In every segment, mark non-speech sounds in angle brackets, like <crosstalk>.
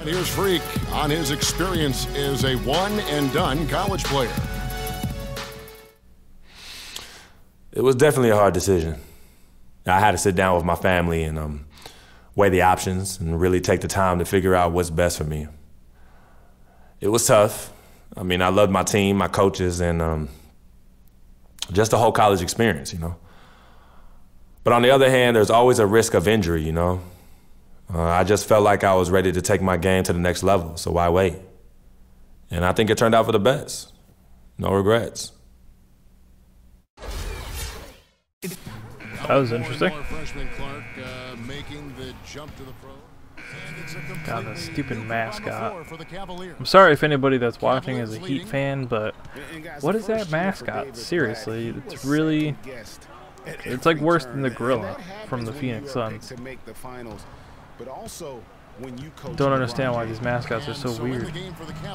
And here's Freak on his experience as a one and done college player. It was definitely a hard decision. I had to sit down with my family and um, weigh the options and really take the time to figure out what's best for me. It was tough. I mean, I loved my team, my coaches, and um, just the whole college experience, you know. But on the other hand, there's always a risk of injury, you know. Uh, I just felt like I was ready to take my game to the next level, so why wait? And I think it turned out for the best. No regrets. That was interesting. uh, God, that stupid mascot. I'm sorry if anybody that's watching is a Heat fan, but what is that mascot? Seriously, it's really... It's like worse than the gorilla from the Phoenix Suns. Don't understand why these mascots are so weird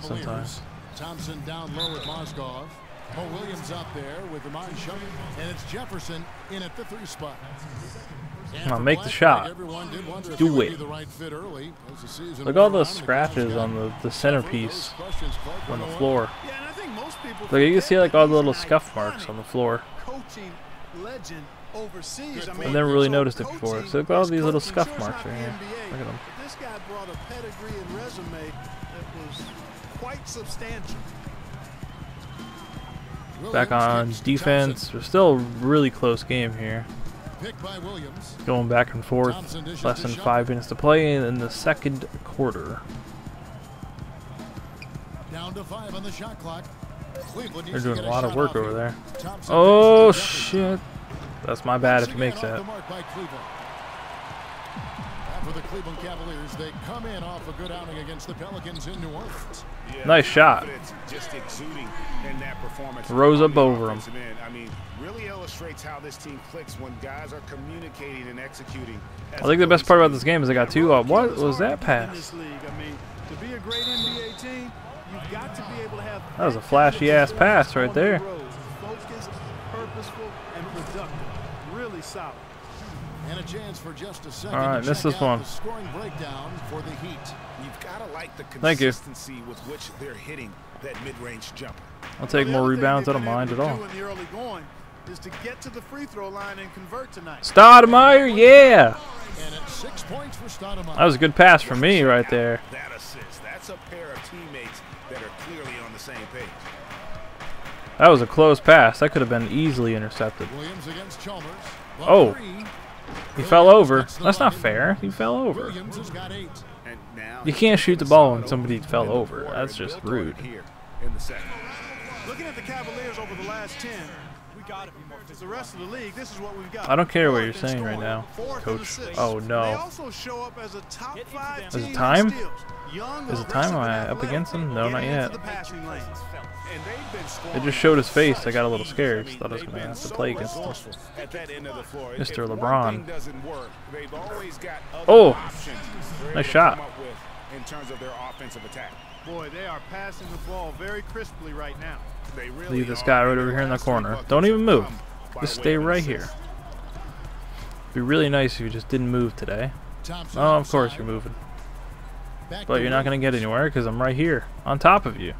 sometimes. Thompson down low at Mozgov. Mo Williams up there with the mind shot. And it's Jefferson in at the three spot. Come on, make the shot. Do it. Look all those scratches on the, the centerpiece on the floor. Look, you can see like all the little scuff marks on the floor. I've never really noticed it before. So look at all these little scuff marks right here. Look at them. This guy brought a pedigree and resume that was quite substantial. Back on defense. We're still a really close game here. Going back and forth. Less than five minutes to play in the second quarter. They're doing a lot of work over there. Oh, shit. That's my bad if he makes that. For the Cleveland Cavaliers, they come in off a good outing against the Pelicans in New Orleans. Nice shot. Rose up over him. I mean, really illustrates how this team clicks when guys are communicating and executing. I think the best part about this game is I got two. Uh, what was that pass? That was a flashy ass pass right there. Focused, purposeful, and productive. Really solid. And a chance for just a second. All right, to miss check this out one. Scoring breakdown for the Heat. You've got to like the Thank you. consistency with which they're hitting that mid-range jumper. I'll take more rebounds. I don't mind at all. The early going is to get to the free throw line and convert tonight. Stoudemire, yeah. And it's six points for Stoudemire. That was a good pass for me right there. That assist. That's a pair of teammates that are clearly on the same page. That was a close pass. That could have been easily intercepted. Williams against Chalmers. The Oh. three. He fell over. That's not fair. He fell over. Got eight. And now You can't shoot the ball when somebody fell over. That's just rude. here in the second. Looking at the Cavaliers over the last 10, we got to be more. The rest of the league, this is what we've got. I don't care what you're saying right now, Coach. Oh, no. They show up as a top five Is it time? steals. Young, Is it time? Am I aggressive, up against him? No, not yet. into the passing lanes. And they've been strong. It just showed his face. I got a little scared. Thought I was going to have to play against him. resourceful at that end of the floor. Mr. LeBron. thing doesn't work, they've always got other Oh. Nice shot. Come up with in terms of their offensive attack. Boy, they are passing the ball very crisply right now. They really Leave this guy right over here in the corner. Don't even move. Just stay of an right assist. here. Be really nice if you just didn't move today. Thompson Oh, of course you're moving. Back But you're not going to get anywhere because I'm right here on top of you.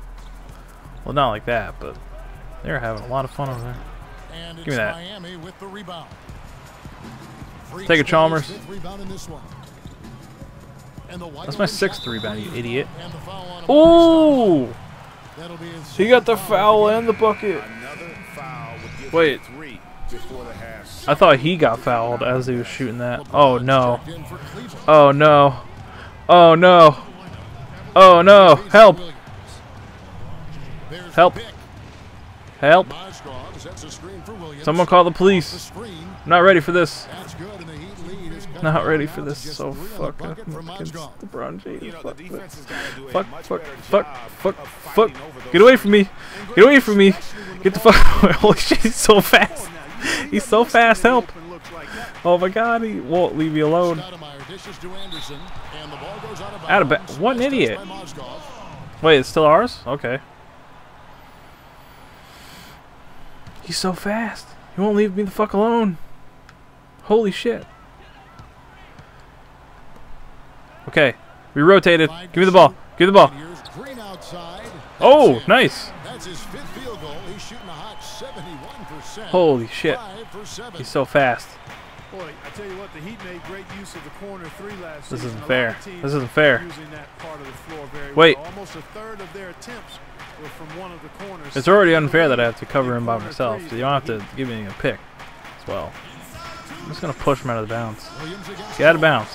Well, not like that, but they're having a lot of fun over there. And Give me that. With the rebound. Freaks Take it, with his Chalmers. That's my sixth shot rebound, you idiot. And the foul on Oh! That'll be his He got the foul and the bucket. Another foul would give Wait. them three before the half. I thought he got fouled as he was shooting that. Oh no. Checked in for Cleveland. Oh no. Oh no. Oh no. Help. Help. Help. Mozgov sets a screen for Williams. Someone call the The police. I'm not ready for this. That's good, and the Heat lead is cut Not ready for this. So three on the fuck against LeBron James. You know, the Fuck. defense has got to do a Fuck. Fuck. Fuck. Fuck. Fuck. those Get away from me. Get away from me. Get the fuck away. Holy shit, he's so fast. He's so fast. Help. Oh my god, he won't leave me alone. Stoudemire dishes to Anderson, and the ball goes out of Out of bounds. what an idiot. Wait, it's still ours? Okay. He's so fast. He won't leave me the fuck alone. Holy shit. Okay. We rotated. Give me the ball. Give me the ball. Here's Green outside. Oh, nice. That's his fifth field goal. He's shooting a hot 71%. Holy shit. Five for seven. He's so fast. Boy, I tell you what, the Heat made great use of the corner three last This season. isn't fair. This isn't fair. Using that part of the floor very Wait. well. Almost a third of their attempts were from one of the corners. It's already unfair that I have to cover him by myself, so you don't have to give me a pick as well. I'm just gonna push him out of the bounds. Williams Get out of the bounds.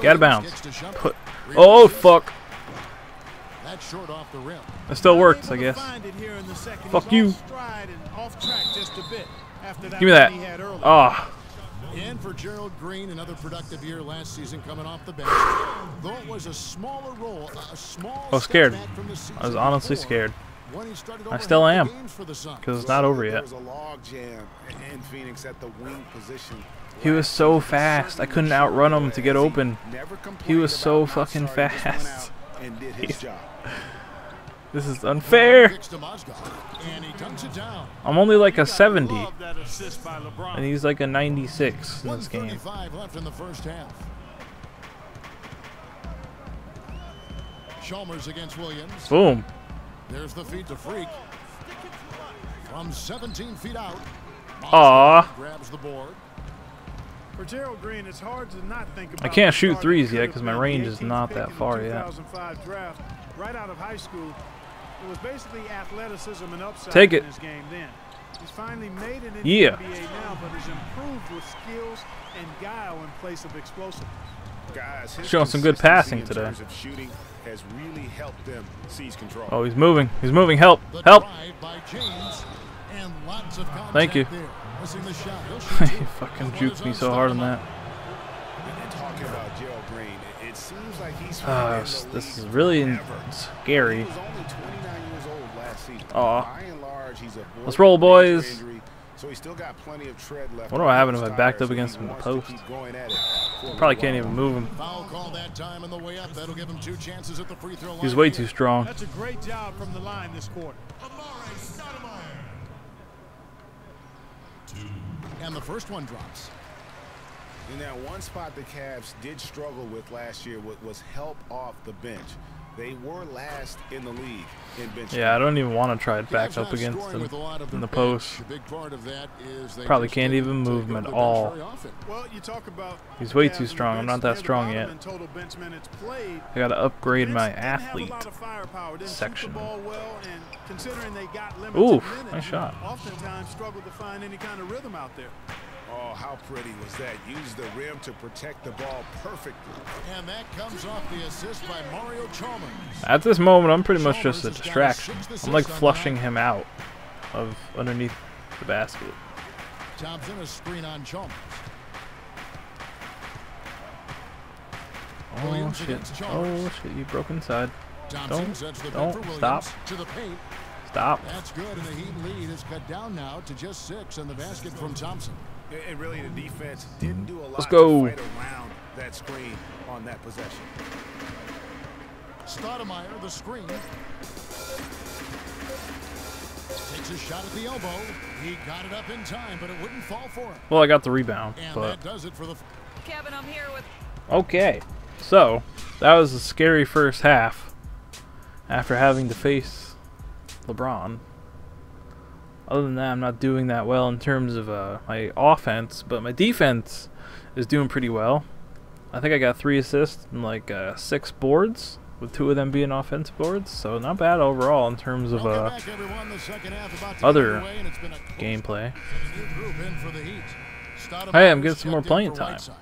Get out of Williams bounds. gets to Shumpert. Put. Oh fuck! That's short off the rim. It still works, I guess. find it here in the second. Fuck you. off stride and off track just a bit after that Give me that. he had earlier. Ah, And for Gerald Green, another productive year last season coming off the bench. Though it was a smaller role, a small I was scared. from the I was honestly before scared when he started I still am. the games for the Suns. because it's not over There yet. was a log jam in Phoenix at the wing position. He was so fast. I couldn't outrun him to get open. He was so fucking starting this one fast. out And did his <laughs> job. This is unfair. Kicks to Mozgov, and he dunks it down. I'm only like a 70, Love that assist by LeBron. and he's like a 96 in this game. left in the first half. Chalmers against Williams. Boom. There's the feed to Freak. From 17 feet out. Aw. Mozgov Grabs the board. For Green, it's hard to not think about I can't shoot threes yet because my range is not that far yet. draft, right out of high school. It was basically athleticism and upside Take in it. his game then. He's finally made it in Yeah. the NBA now, but has improved with skills and guile in place of explosiveness. Guys, Showing some good passing today. terms of shooting has really helped them seize control. Oh, he's moving. He's moving. Help. Help. drive by James. And lots of contact Thank you. There. Missing the shot. He'll <laughs> shoot he fucking One juked me so hard on that. And talking about Gerald Green, it, it seems like he's Ah, finally in s- the this is really scary. He was only 29 years old last season. Aw. By and large, he's avoided Let's roll, boys. injury, so he's still got plenty of tread left. Wonder what on happened those if I backed up against him in the post. keep going at it for a Probably can't even move him. Foul call that time on the way up. That'll give him two chances at the free throw line. He's way too strong. That's a great job from the line this quarter. And the first one drops. And that one spot the Cavs did struggle with last year was help off the bench. They were last in the league in bench. Yeah, I don't even want to try it back up against scoring him with a lot of in the post. A big part of that is they Probably can't even move him at all. Well, you talk about He's way too strong. I'm not that strong yet. total bench minutes played. I gotta upgrade my didn't have a athlete. lot of firepower, didn't shoot section. the well, and considering they got Oof, minutes, nice shot. Oftentimes struggled to find any kind of rhythm out there. Oh, how pretty was that? Used the rim to protect the ball perfectly. And that comes off the assist by Mario Chalmers. At this moment, I'm pretty much just a Chalmers has got distraction. his sixth I'm like assist on the flushing him out of underneath the basket. Thompson a screen on Chalmers. Oh Williams shit. Oh, Chalmers. Oh shit, you broke inside. Thompson Don't- the don't bid for Williams stop. to the paint. Stop. That's good, and the Heat lead is cut down now to just six, and the basket from Thompson. And- And really, the defense didn't do a lot Let's go. to fight around that screen on that possession. Stoudemire, the screen. Takes a shot at the elbow. He got it up in time, but it wouldn't fall for him. Well, I got the rebound, And but that does it for the Kevin, I'm here with okay. So that was a scary first half. After having to face LeBron. Other than that, I'm not doing that well in terms of uh, my offense, but my defense is doing pretty well. I think I got three assists and like uh, six boards, with two of them being offensive boards. So not bad overall in terms of uh, back, everyone. The second half about to other get underway, and it's been a close gameplay. new group in for the Heat. Stoudemire Hey, I'm getting some more playing time. Whiteside.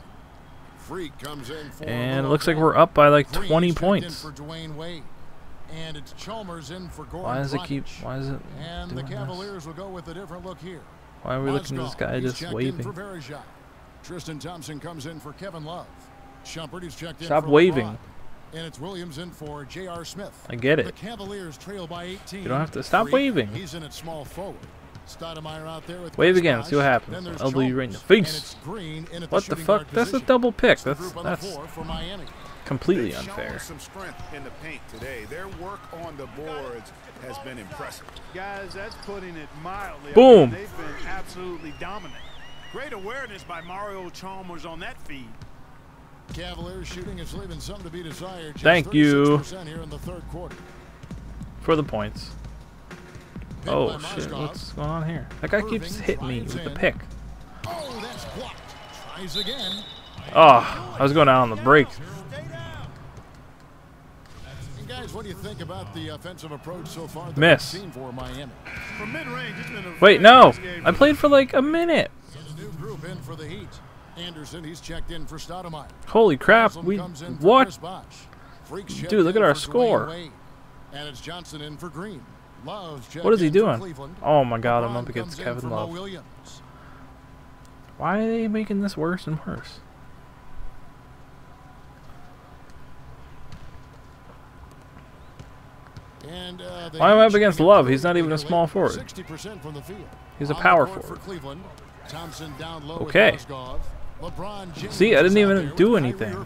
Freak comes in for And it looks like we're up by like 20 checked in points. For Dwyane Wade. And it's Chalmers in for Goran Why does it keep? Why is it And the doing this? Cavaliers will go with a different look here. Why are we looking at this guy he's just waving? In Tristan Thompson comes in for Kevin Love. Shumpert is checked in Stop for waving. LeBron. And it's Williams in for J.R. Smith. I get it. The. Cavaliers trail by 18. You don't have to- stop Freak, waving. He's in at small forward. Stoudemire out there with Wave again, see what happens. Elbow you right in the face. And it's Green in at What the shooting fuck? That's a double pick. That's the that's for Miami. Completely unfair. some strength in the paint today. Their work on the boards has been impressive. Guys, that's putting it mildly. I Boom. mean, they've been absolutely dominant. Great awareness by Mario Chalmers on that feed. Cavaliers shooting is leaving some to be desired. Just Thank you. here in the third quarter. For the points. Pick Oh shit, what's going on here? That guy keeps hitting me drives with the pick. Oh, that's blocked. Tries again. Oh, I was going out on the break. And guys, what do you think about the offensive approach so far that Miss. seen for Miami? From mid-range, it's been a Wait, no! I played for like a minute. New group in for the Heat. Anderson, he's checked in for Stoudemire. Holy crap, we... comes in for What? Chris Bosh. Freaks checked Dude, look at our score. And it's Johnson in for Green. Love What is he doing? Oh my god, I'm up against Kevin for Love. Why are they making this worse and worse? And, uh, Why am I up against Love? He's not even a small forward. from the field. He's a power court forward. For Cleveland. Thompson down low Okay. with Mozgov. LeBron James See, I didn't even do anything.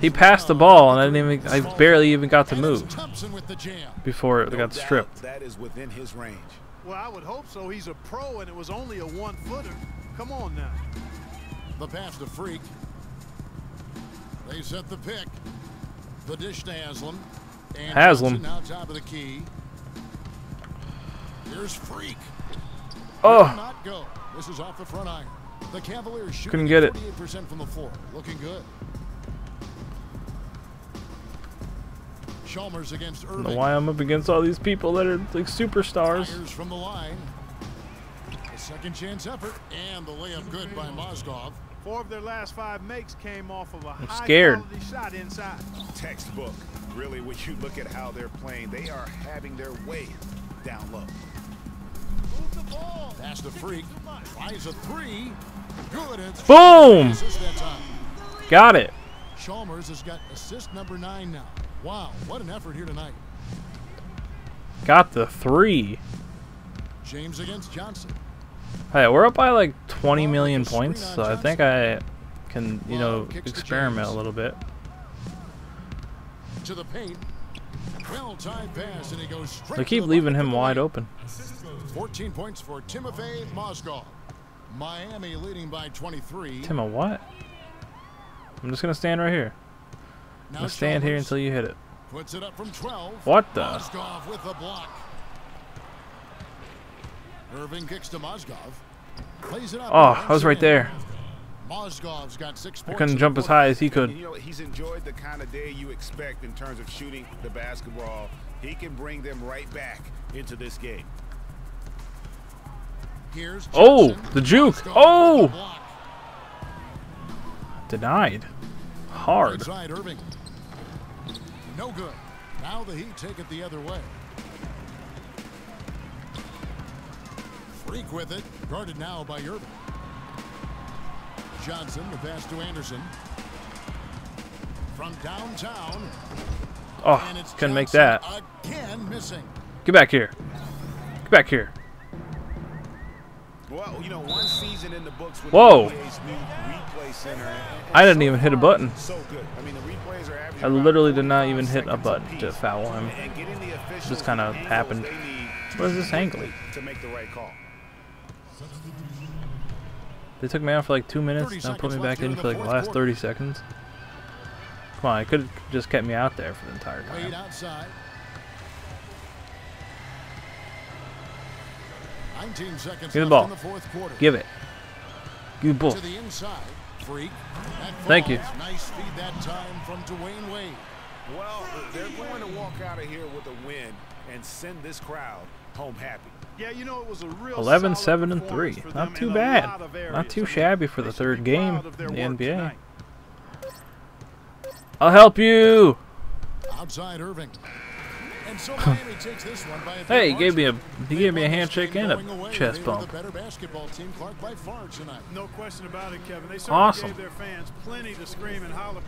He passed the ball and I didn't even... I barely even got to move Thompson with the jam. before it got stripped. That is within his range. Well, I would hope so. He's a pro, and it was only a one-footer. Come on now. The pass to Freak. They set the pick. The dish to Haslem. And Haslem. Johnson Now top of the key. Here's Freak. Oh, Not go. This is off the front iron. The Cavaliers shooting Couldn't get it. 48% from the floor. Looking good. Chalmers against I don't know why I'm up against all these people that are like superstars. Fires from the line. A second chance effort. And the layup good by Mozgov. Four of their last five makes came off of a scared. high-quality shot inside. Textbook. Really, when you look at how they're playing, they are having their way down low. Pass to Freak. Tries a three. Good. It's Boom! Assist that time. Got it. Chalmers has got assist number nine now. Wow, what an effort here tonight. Got the three. James against Johnson. Hey, we're up by like 20 million points, so I think I can, you know, experiment a little bit. To the paint. Well timed pass, and he goes straight They keep the leaving him wide open. 14 points for Timofey Mozgov. Miami leading by 23. Tim, a what? I'm just gonna stand right here. I'm gonna stand here until you hit it. Puts it up from 12. What the? Mozgov with the block. Irving kicks to Mozgov. Plays it up. Oh, I was right there. Mozgov's got six I couldn't jump as high as he could. You know, he's enjoyed the kind of day you expect in terms of shooting the basketball. He can bring them right back into this game. Here's Oh, the juke. Oh! Denied. Hard. Inside Irving. No good. Now the Heat take it the other way. Freak with it. Guarded now by Irving. Johnson, the pass to Anderson. From downtown. Oh, And it's couldn't make that. Again missing. Get back here. Get back here. Well, you know, one season in the books with Whoa. the replay center. and- and I didn't so even hit a button. So good. I mean, the replays are I literally did not even hit a seconds button to foul him. And getting the officials Just kinda happened. they What is this angle? quickly To make the right call. They took me out for like two minutes, 30 then put me back in in for the like the fourth last quarter. 30 seconds. Come on, I could have just kept me out there for the entire Wade time. outside. 19 seconds Give the ball. in the fourth quarter. Give it. Give the ball. to the inside. Freak. That Thank you. Nice feed that time from Dwyane Wade. Well, they're going to walk out of here with a win and send this crowd home happy. Yeah, you know, it was a real 11 7 and 3. Not them too bad. Not too shabby for the third game proud of their in the NBA. tonight. I'll help you. Outside Irving. And so Miami takes this one by a Hey, he gave me a he They gave me a handshake and a chest bump. the better basketball team, Clark, by far tonight. No question about it, Kevin. They Awesome. gave their fans plenty to scream and holler.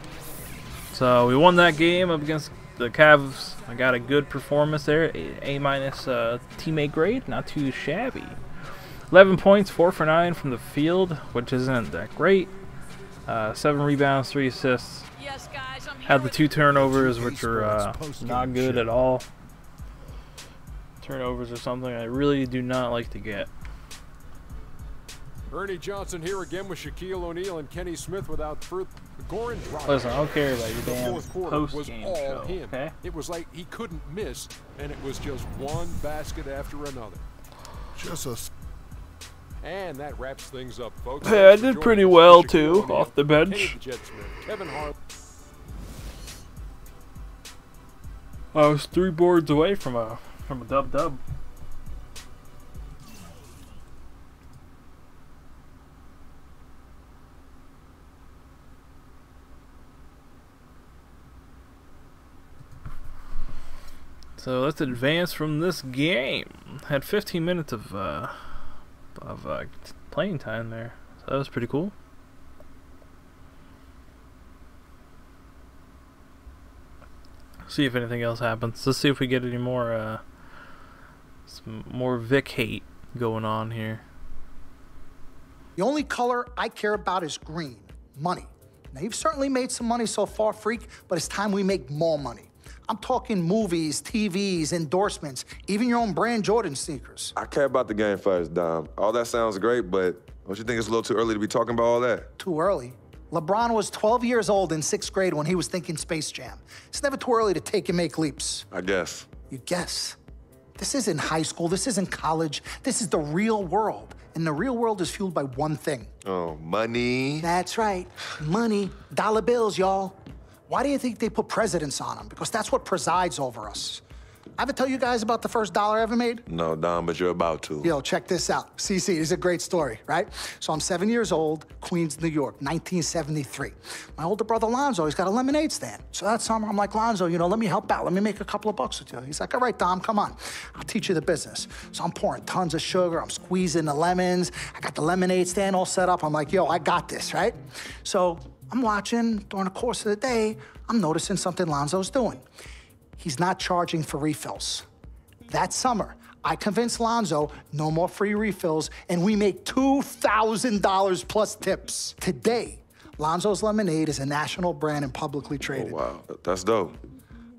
So we won that game up against the Cavs. I got a good performance there. A, minus uh, teammate grade, not too shabby. 11 points, four for nine from the field, which isn't that great. Uh, seven rebounds, three assists. Yes, guys, I'm Had the two turnovers, which are uh, not good at all. Turnovers are something I really do not like to get. Ernie Johnson here again with Shaquille O'Neal and Kenny Smith without further. Goran Dragic. Listen, I don't care about your damn fourth post-game show, him. okay? It was like he couldn't miss, and it was just one basket after another. Just a And that wraps things up, folks. Hey, I did pretty well, too, O'Neal, off the bench. the Jet Smith, Kevin Harlan. I was three boards away from a from a dub dub So let's advance from this game. Had 15 minutes of uh, of uh, playing time there, so that was pretty cool. See if anything else happens. Let's see if we get any more uh, some more Vic hate going on here. The only color I care about is green money. Now, you've certainly made some money so far, Freak, but it's time we make more money. I'm talking movies, TVs, endorsements, even your own brand Jordan sneakers. I care about the game first, Dom. All that sounds great, but don't you think it's a little too early to be talking about all that? Too early. LeBron was 12 years old in sixth grade when he was thinking Space Jam. It's never too early to take and make leaps. I guess. You guess. This isn't high school, this isn't college, this is the real world. And the real world is fueled by one thing. Oh, money. That's right. Money, dollar bills, y'all. Why do you think they put presidents on them? Because that's what presides over us. I ever tell you guys about the first dollar I ever made? No, Dom, but you're about to. Yo, check this out. CC, this is a great story, right? So I'm seven years old, Queens, New York, 1973. My older brother Lonzo, he's got a lemonade stand. So that summer, I'm like, Lonzo, you know, let me help out. Let me make a couple of bucks with you. He's like, all right, Dom, come on. I'll teach you the business. So I'm pouring tons of sugar. I'm squeezing the lemons. I got the lemonade stand all set up. I'm like, yo, I got this, right? So I'm watching during the course of the day. I'm noticing something Lonzo's doing. He's not charging for refills. That summer, I convinced Lonzo no more free refills, and we make $2,000 plus tips. Today, Lonzo's Lemonade is a national brand and publicly oh, traded. Wow, that's dope.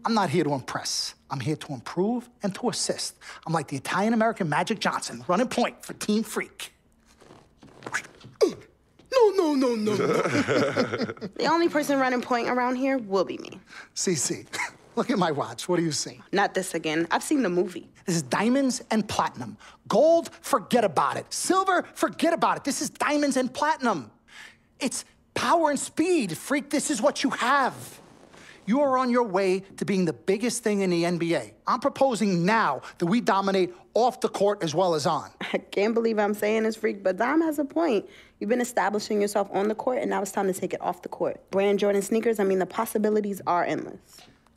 I'm not here to impress. I'm here to improve and to assist. I'm like the Italian American Magic Johnson, running point for Team Freak. No, no, no, no, no. <laughs> The only person running point around here will be me. CC, <laughs> look at my watch. What do you see? Not this again. I've seen the movie. This is diamonds and platinum. Gold, forget about it. Silver, forget about it. This is diamonds and platinum. It's power and speed. Freak, this is what you have. You are on your way to being the biggest thing in the NBA. I'm proposing now that we dominate off the court as well as on. <laughs> I can't believe I'm saying this, freak, but Dom has a point. You've been establishing yourself on the court, and now it's time to take it off the court. Brand Jordan sneakers, I mean, the possibilities are endless.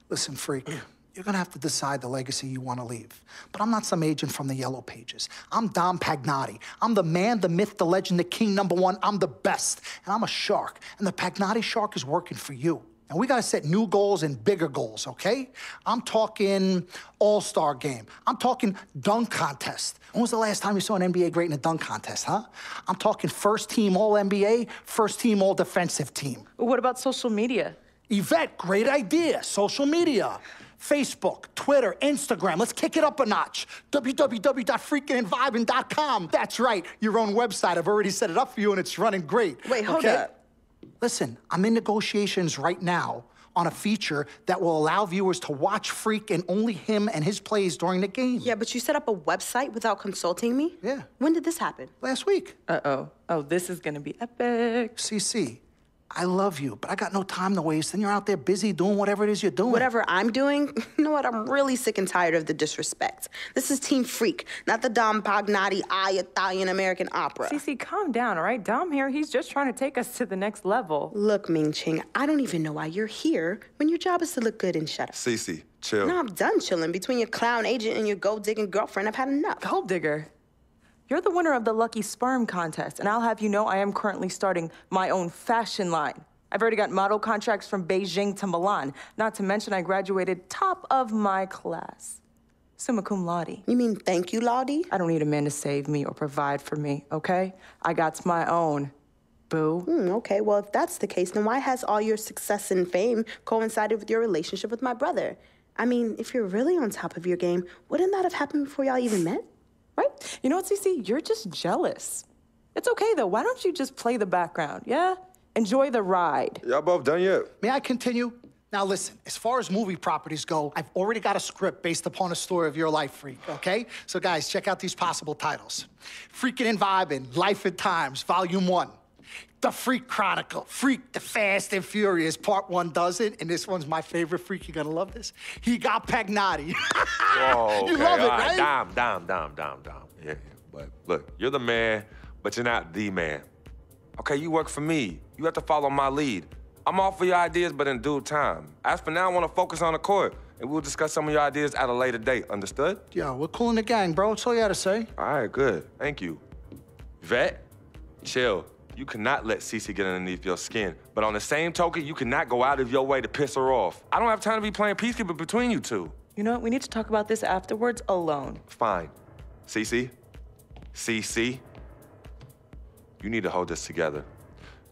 Listen, freak, you're gonna have to decide the legacy you wanna leave. But I'm not some agent from the Yellow Pages. I'm Dom Pagnotti. I'm the man, the myth, the legend, the king number one. I'm the best. And I'm a shark. And the Pagnotti shark is working for you. And we gotta set new goals and bigger goals, okay? I'm talking all-star game. I'm talking dunk contest. When was the last time you saw an NBA great in a dunk contest, huh? I'm talking first team all-NBA, first team all-defensive team. What about social media? Yvette, great idea. Social media. Facebook, Twitter, Instagram. Let's kick it up a notch. www.freakingandvibing.com. That's right, your own website. I've already set it up for you and it's running great. Wait, hold okay? up. Listen, I'm in negotiations right now on a feature that will allow viewers to watch Freak and only him and his plays during the game. Yeah, but you set up a website without consulting me? Yeah. When did this happen? Last week. Uh oh. Oh, this is gonna be epic. CC, I love you, but I got no time to waste. And you're out there busy doing whatever it is you're doing. Whatever I'm doing, <laughs> you know what? I'm really sick and tired of the disrespect. This is Team Freak, not the Dom Pagnotti I Italian American opera. Cece, calm down, all right? Dom here, he's just trying to take us to the next level. Look, Ming Ching, I don't even know why you're here when your job is to look good and shut up. Cece, chill. No, I'm done chilling. Between your clown agent and your gold digging girlfriend, I've had enough. Gold digger. You're the winner of the Lucky Sperm contest, and I'll have you know I am currently starting my own fashion line. I've already got model contracts from Beijing to Milan, not to mention I graduated top of my class. Summa cum laude. You mean thank you, Lottie? I don't need a man to save me or provide for me, okay? I got my own. Boo. Hmm, okay, well, if that's the case, then why has all your success and fame coincided with your relationship with my brother? I mean, if you're really on top of your game, wouldn't that have happened before y'all even met? Right? You know what, Cece? You're just jealous. It's okay though. Why don't you just play the background? Yeah? Enjoy the ride. Y'all both done yet? May I continue? Now listen, as far as movie properties go, I've already got a script based upon a story of your life, Freak, okay? So guys, check out these possible titles. Freaking and Vibing, Life and Times, Volume 1. The Freak Chronicle, Freak the Fast and Furious, Part 1 does it, and this one's my favorite Freak, you're gonna love this. He got Pagnotti. <laughs> Whoa, okay. you love it, right? Dom, Dom, Dom, Dom, Dom. Yeah, yeah. But look, you're the man, but you're not the man. Okay, you work for me. You have to follow my lead. I'm all for your ideas, but in due time. As for now, I want to focus on the court, and we'll discuss some of your ideas at a later date. Understood? Yo, we're cool in the gang, bro. That's all you to say. All right, good. Thank you. Vet, chill. You cannot let Cece get underneath your skin. But on the same token, you cannot go out of your way to piss her off. I don't have time to be playing peacekeeper between you two. You know what? We need to talk about this afterwards alone. Fine. Cece, Cece, you need to hold this together.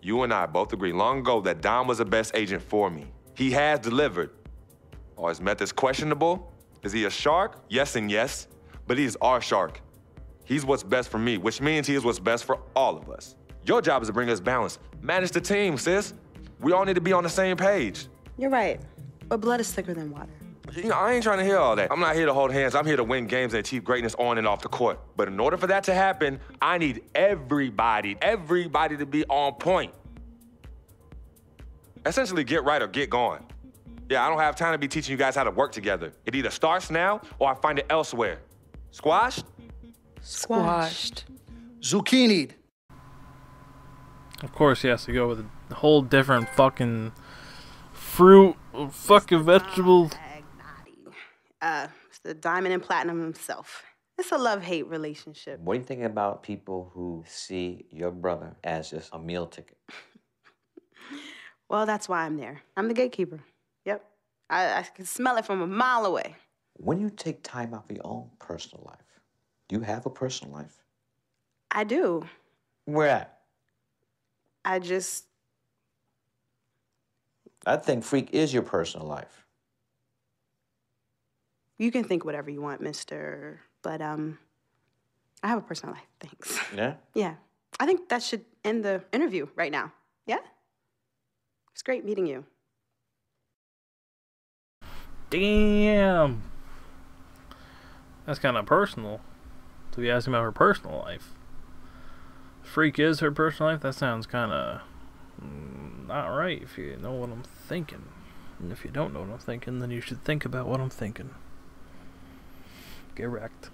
You and I both agreed long ago that Don was the best agent for me. He has delivered. Are his methods questionable? Is he a shark? Yes and yes. But he is our shark. He's what's best for me, which means he is what's best for all of us. Your job is to bring us balance. Manage the team, sis. We all need to be on the same page. You're right. But blood is thicker than water. You know, I ain't trying to hear all that. I'm not here to hold hands. I'm here to win games and achieve greatness on and off the court. But in order for that to happen, I need everybody, everybody to be on point. Essentially, get right or get gone. Yeah, I don't have time to be teaching you guys how to work together. It either starts now or I find it elsewhere. Squashed? Squashed. Zucchini. Of course, he has to go with a whole different fucking fruit, fucking vegetable. Uh, the diamond and platinum himself. It's a love-hate relationship. What do you think about people who see your brother as just a meal ticket? <laughs> Well, that's why I'm there. I'm the gatekeeper. Yep. I, I can smell it from a mile away. When you take time out for your own personal life, do you have a personal life? I do. Where at? I just I think Freak is your personal life. you can think whatever you want, mister. But um I have a personal life, thanks. <laughs> Yeah? Yeah. I think that should end the interview right now. Yeah? It's great meeting you. Damn. That's kind of personal. To be asking about her personal life. Freak is her personal life? That sounds kind of mm, not right if you know what I'm thinking. And if you don't know what I'm thinking, then you should think about what I'm thinking. Get wrecked.